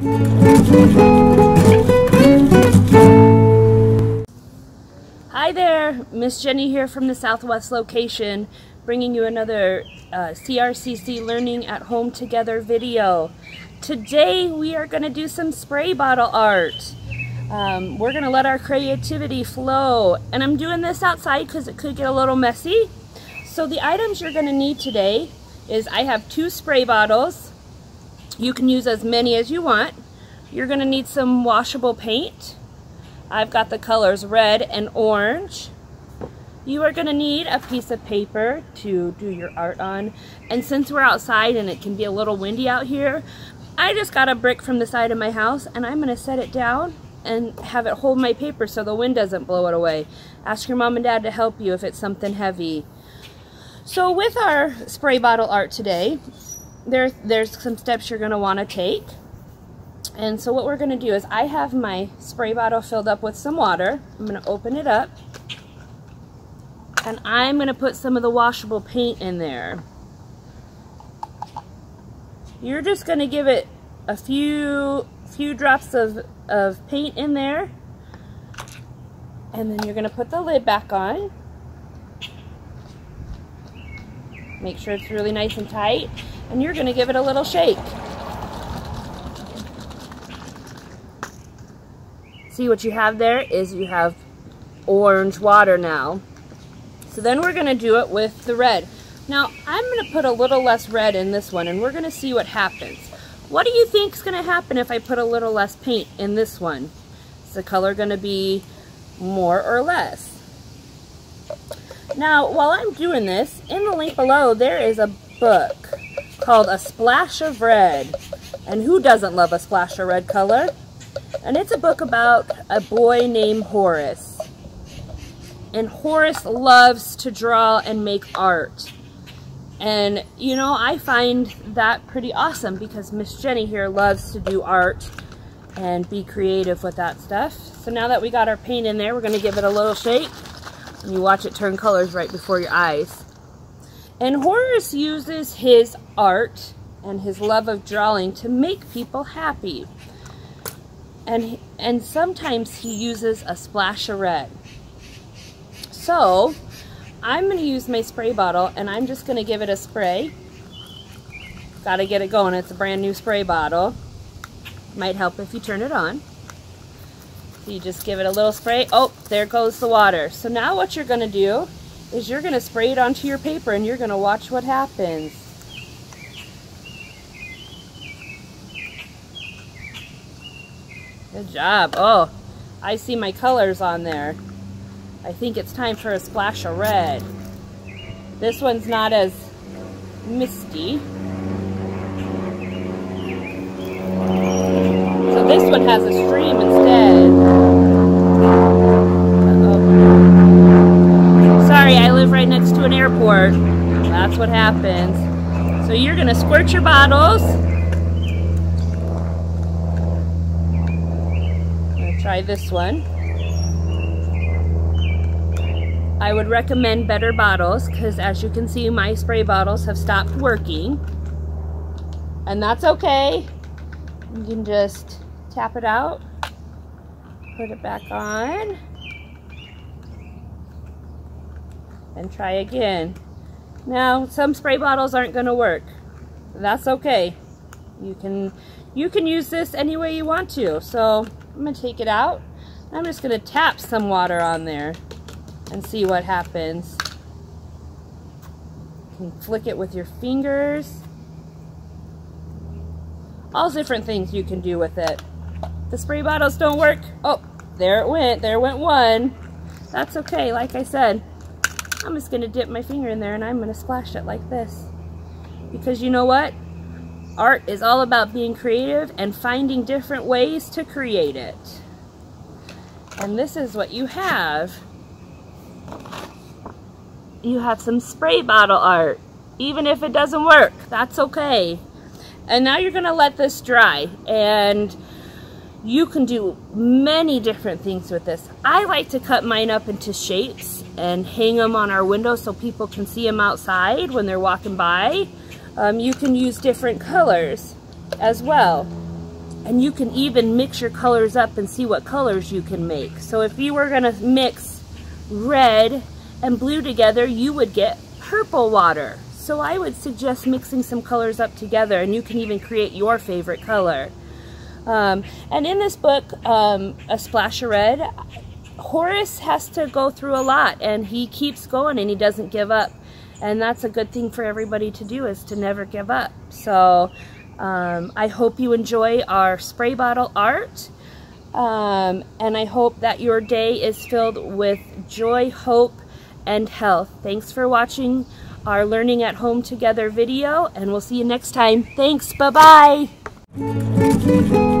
Hi there, Miss Jenny here from the Southwest location, bringing you another uh, CRCC Learning at Home Together video. Today we are going to do some spray bottle art. Um, we're going to let our creativity flow, and I'm doing this outside because it could get a little messy. So the items you're going to need today is I have two spray bottles. You can use as many as you want. You're to need some washable paint. I've got the colors red and orange. You are to need a piece of paper to do your art on. And since we're outside and it can be a little windy out here, I just got a brick from the side of my house and I'm to set it down and have it hold my paper so the wind doesn't blow it away. Ask your mom and dad to help you if it's something heavy. So with our spray bottle art today, there, there's some steps you're going to want to take. And so what we're going to do is I have my spray bottle filled up with some water. I'm going to open it up. And I'm going to put some of the washable paint in there. You're just going to give it a few few drops of, of paint in there. And then you're going to put the lid back on. Make sure it's really nice and tight. And you're going to give it a little shake. See what you have there is you have orange water now. So then we're going to do it with the red. Now I'm going to put a little less red in this one and we're going to see what happens. What do you think is going to happen if I put a little less paint in this one? Is the color going to be more or less? Now, while I'm doing this, in the link below, there is a book called A Splash of Red. And who doesn't love a splash of red color? And it's a book about a boy named Horace. And Horace loves to draw and make art. And, you know, I find that pretty awesome because Miss Jenny here loves to do art and be creative with that stuff. So now that we got our paint in there, we're going to give it a little shake. And you watch it turn colors right before your eyes. And Horace uses his art and his love of drawing to make people happy. And, and sometimes he uses a splash of red. So, I'm going to use my spray bottle and I'm just going to give it a spray. Got to get it going. It's a brand new spray bottle. Might help if you turn it on. So you just give it a little spray. Oh, there goes the water. So now what you're going to do is you're going to spray it onto your paper and you're going to watch what happens. Good job. Oh, I see my colors on there. I think it's time for a splash of red. This one's not as misty. So this one has a stream instead. Uh -oh. Sorry, I live right next to an airport. That's what happens. So you're gonna squirt your bottles. try this one. I would recommend better bottles because as you can see my spray bottles have stopped working and that's okay you can just tap it out put it back on and try again now some spray bottles aren't going to work that's okay you can you can use this any way you want to so I'm gonna take it out I'm just gonna tap some water on there and see what happens. You can flick it with your fingers. All different things you can do with it. The spray bottles don't work. Oh, there it went. There went one. That's okay. Like I said, I'm just going to dip my finger in there and I'm going to splash it like this. Because you know what? Art is all about being creative and finding different ways to create it. And this is what you have you have some spray bottle art. Even if it doesn't work, that's okay. And now you're gonna let this dry and you can do many different things with this. I like to cut mine up into shapes and hang them on our window so people can see them outside when they're walking by. Um, you can use different colors as well. and you can even mix your colors up and see what colors you can make. So if you were going to mix red and blue together, you would get purple water. So I would suggest mixing some colors up together and you can even create your favorite color. Um, and in this book, um, A Splash of Red, Horace has to go through a lot and he keeps going and he doesn't give up. And that's a good thing for everybody to do is to never give up. So um, I hope you enjoy our spray bottle art. Um, and I hope that your day is filled with joy, hope, and health. Thanks for watching our Learning at Home Together video, and we'll see you next time. Thanks, bye-bye. Thank you.